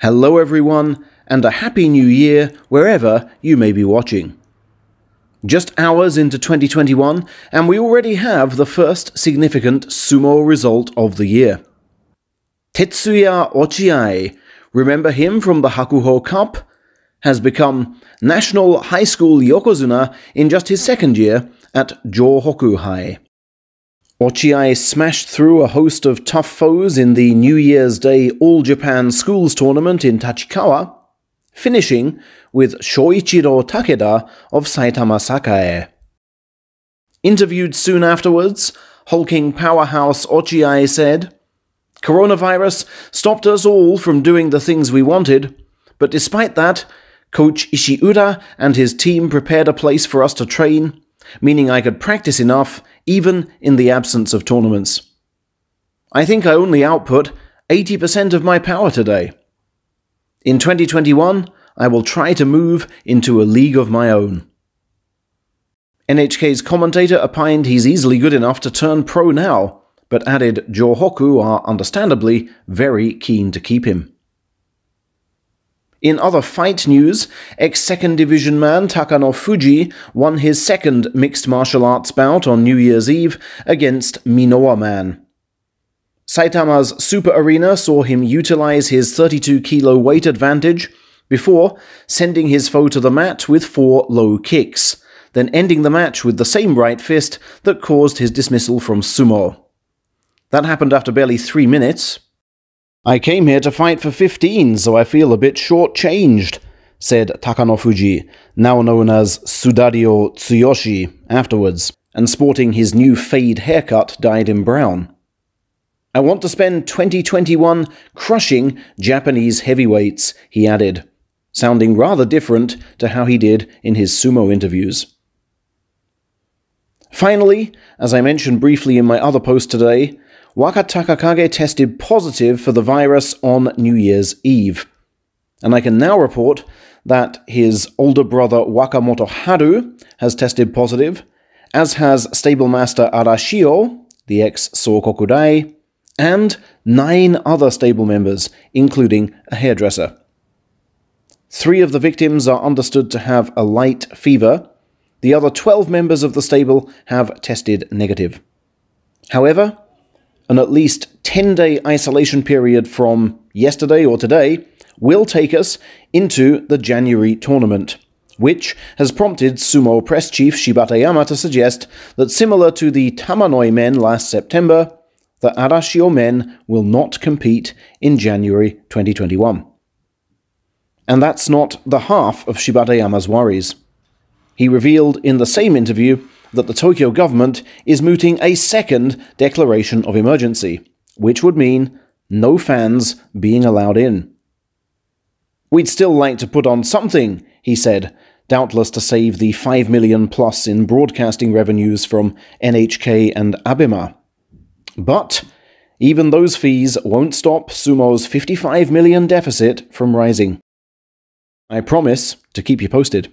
Hello, everyone, and a Happy New Year wherever you may be watching. Just hours into 2021, and we already have the first significant sumo result of the year. Tetsuya Ochiai, remember him from the Hakuho Cup? Has become National High School Yokozuna in just his second year at Johoku High. Ochiai smashed through a host of tough foes in the New Year's Day All Japan Schools tournament in Tachikawa, finishing with Shoichiro Takeda of Saitama Sakae. Interviewed soon afterwards, hulking powerhouse Ochiai said, Coronavirus stopped us all from doing the things we wanted, but despite that, Coach Ishiura and his team prepared a place for us to train, meaning I could practice enough even in the absence of tournaments. I think I only output 80% of my power today. In 2021, I will try to move into a league of my own. NHK's commentator opined he's easily good enough to turn pro now, but added Johoku are understandably very keen to keep him. In other fight news, ex second division man Takanofuji won his second mixed martial arts bout on New Year's Eve against Minowaman. Saitama's Super Arena saw him utilize his 32 kilo weight advantage before sending his foe to the mat with four low kicks, then ending the match with the same right fist that caused his dismissal from sumo. That happened after barely three minutes, I came here to fight for 15, so I feel a bit short-changed, said Takanofuji, now known as Sudario Tsuyoshi, afterwards, and sporting his new fade haircut dyed in brown. I want to spend 2021 crushing Japanese heavyweights, he added, sounding rather different to how he did in his sumo interviews. Finally, as I mentioned briefly in my other post today, Wakatakakage tested positive for the virus on New Year's Eve. And I can now report that his older brother Wakamotoharu has tested positive, as has stablemaster Arashio, the ex Sokokurai, and nine other stable members, including a hairdresser. Three of the victims are understood to have a light fever. The other 12 members of the stable have tested negative. However, an at least 10 day isolation period from yesterday or today will take us into the January tournament, which has prompted sumo press chief Shibatayama to suggest that similar to the Tamanoi men last September, the Arashio men will not compete in January 2021. And that's not the half of Shibatayama's worries. He revealed in the same interview that the Tokyo government is mooting a second declaration of emergency, which would mean no fans being allowed in. We'd still like to put on something, he said, doubtless to save the 5 million plus in broadcasting revenues from NHK and ABEMA. But even those fees won't stop Sumo's 55 million deficit from rising. I promise to keep you posted.